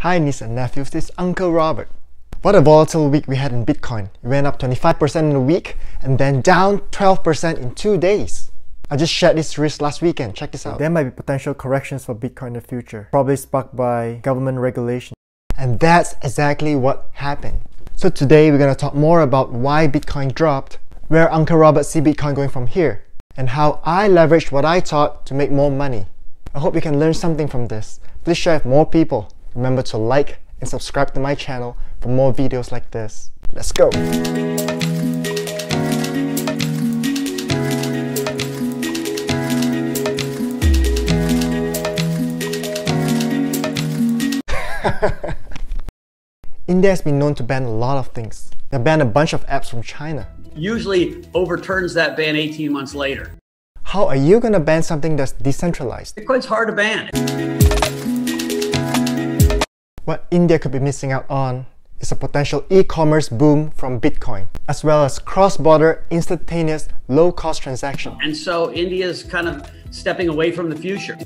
Hi niece and nephews, this is Uncle Robert. What a volatile week we had in Bitcoin. It went up 25% in a week and then down 12% in two days. I just shared this risk last weekend, check this out. There might be potential corrections for Bitcoin in the future, probably sparked by government regulation. And that's exactly what happened. So today we're going to talk more about why Bitcoin dropped, where Uncle Robert see Bitcoin going from here, and how I leveraged what I taught to make more money. I hope you can learn something from this. Please share with more people. Remember to like and subscribe to my channel for more videos like this. Let's go! India has been known to ban a lot of things. They banned a bunch of apps from China. Usually overturns that ban 18 months later. How are you going to ban something that's decentralized? Bitcoin's hard to ban. What India could be missing out on is a potential e-commerce boom from Bitcoin, as well as cross-border, instantaneous, low-cost transaction. And so India is kind of stepping away from the future.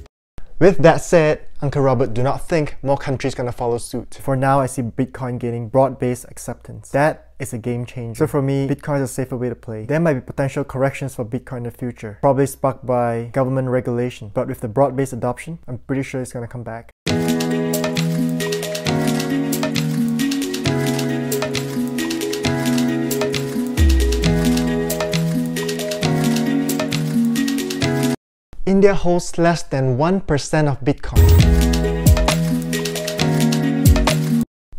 With that said, Uncle Robert do not think more countries gonna follow suit. For now, I see Bitcoin gaining broad-based acceptance. That is a game changer. So for me, Bitcoin is a safer way to play. There might be potential corrections for Bitcoin in the future, probably sparked by government regulation. But with the broad-based adoption, I'm pretty sure it's gonna come back. India holds less than 1% of Bitcoin.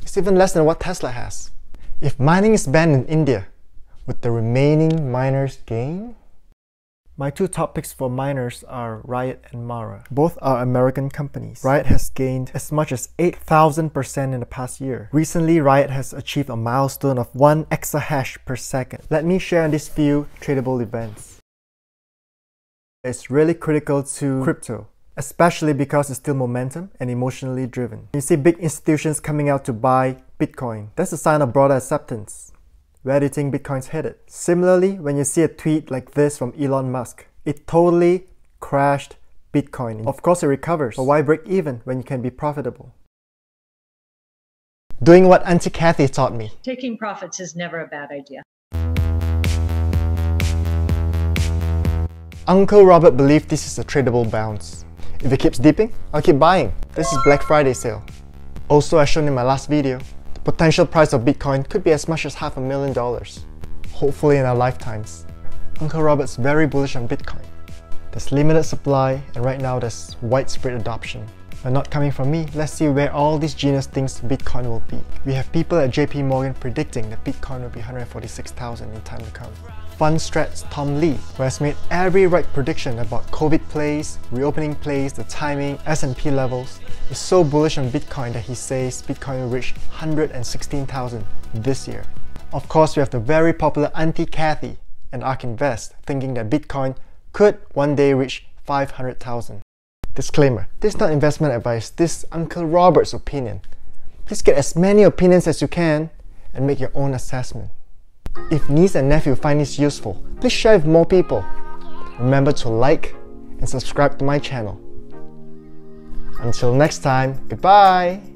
It's even less than what Tesla has. If mining is banned in India, would the remaining miners gain? My two top picks for miners are Riot and Mara. Both are American companies. Riot has gained as much as 8,000% in the past year. Recently, Riot has achieved a milestone of 1 exahash per second. Let me share these few tradable events is really critical to crypto, especially because it's still momentum and emotionally driven. You see big institutions coming out to buy Bitcoin. That's a sign of broader acceptance. Where do you think Bitcoin's headed? Similarly, when you see a tweet like this from Elon Musk, it totally crashed Bitcoin. Of course it recovers, but why break even when you can be profitable? Doing what Auntie Cathie taught me. Taking profits is never a bad idea. Uncle Robert believed this is a tradable bounce. If it keeps dipping, I'll keep buying. This is Black Friday sale. Also as shown in my last video, the potential price of Bitcoin could be as much as half a million dollars. Hopefully in our lifetimes. Uncle Robert's very bullish on Bitcoin. There's limited supply and right now there's widespread adoption. But not coming from me, let's see where all these genius thinks Bitcoin will be. We have people at JP Morgan predicting that Bitcoin will be 146,000 in time to come. Fundstrat's Tom Lee, who has made every right prediction about COVID plays, reopening plays, the timing, S&P levels, is so bullish on Bitcoin that he says Bitcoin will reach 116,000 this year. Of course, we have the very popular Auntie Cathie and ARK Invest thinking that Bitcoin could one day reach 500,000. Disclaimer, this is not investment advice, this is Uncle Robert's opinion. Please get as many opinions as you can and make your own assessment. If niece and nephew find this useful, please share with more people. Remember to like and subscribe to my channel. Until next time, goodbye!